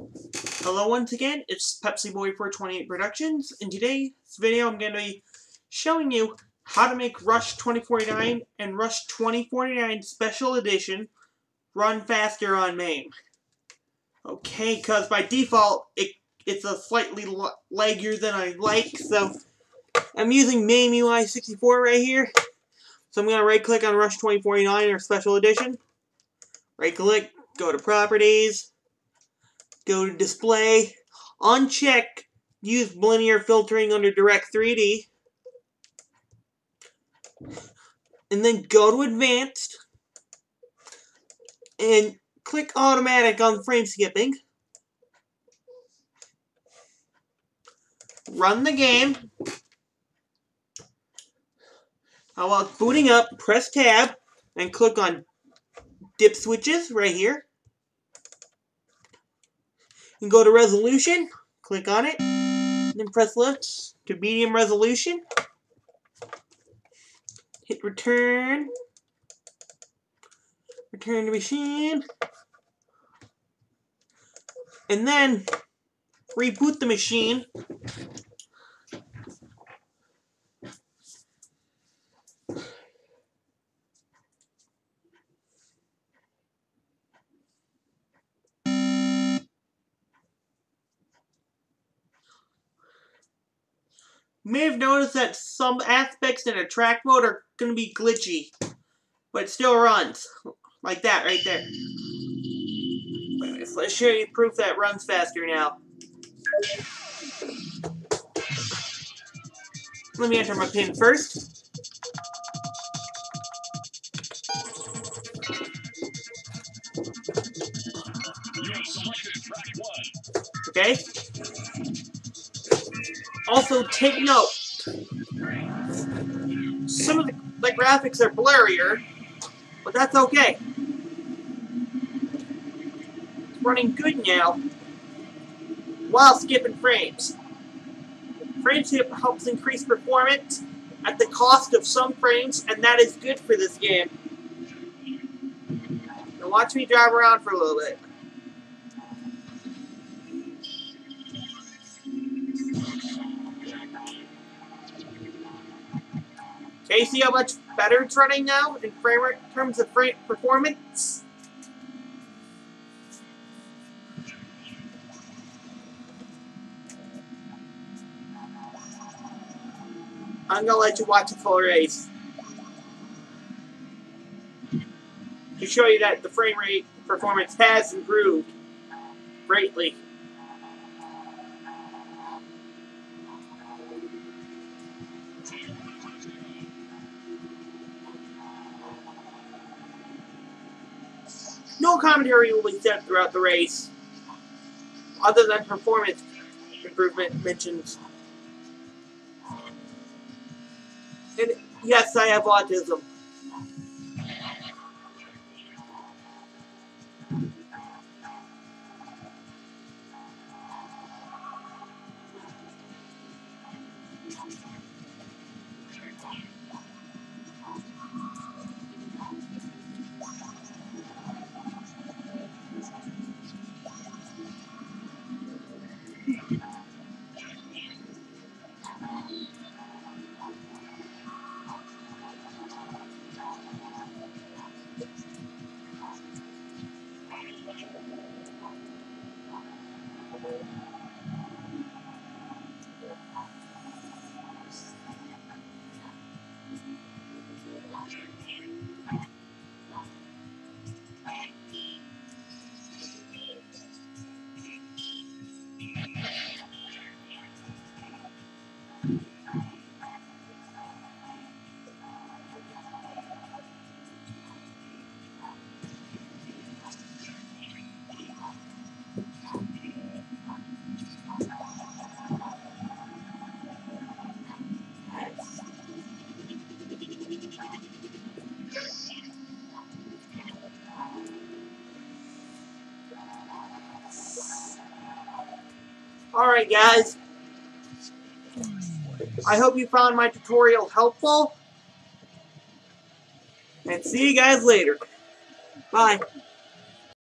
Hello once again, it's Pepsi Boy 428 Productions. In today's video, I'm going to be showing you how to make Rush 2049 and Rush 2049 Special Edition run faster on MAME. Okay, because by default, it, it's a slightly laggier than I like, so I'm using MAME UI 64 right here. So I'm going to right click on Rush 2049 or Special Edition. Right click, go to Properties, go to Display, uncheck Use Linear Filtering under Direct 3D, and then go to Advanced, and click Automatic on frame skipping. Run the game. While booting up, press Tab, and click on Dip Switches right here. And go to resolution, click on it, then press left to medium resolution. Hit return. Return to machine. And then reboot the machine. May have noticed that some aspects in a track mode are going to be glitchy, but it still runs. Like that right there. let's show you proof that runs faster now. Let me enter my pin first. Okay. Also, take note. Some of the, the graphics are blurrier, but that's okay. It's running good now, while skipping frames. Frame skip helps increase performance at the cost of some frames, and that is good for this game. Now watch me drive around for a little bit. Okay, see how much better it's running now in frame rate, terms of frame performance? I'm gonna let you watch a full race. To show you that the frame rate performance has improved greatly. No commentary will be said throughout the race, other than performance improvement mentions. And yes, I have autism. Alright guys, I hope you found my tutorial helpful, and see you guys later. Bye.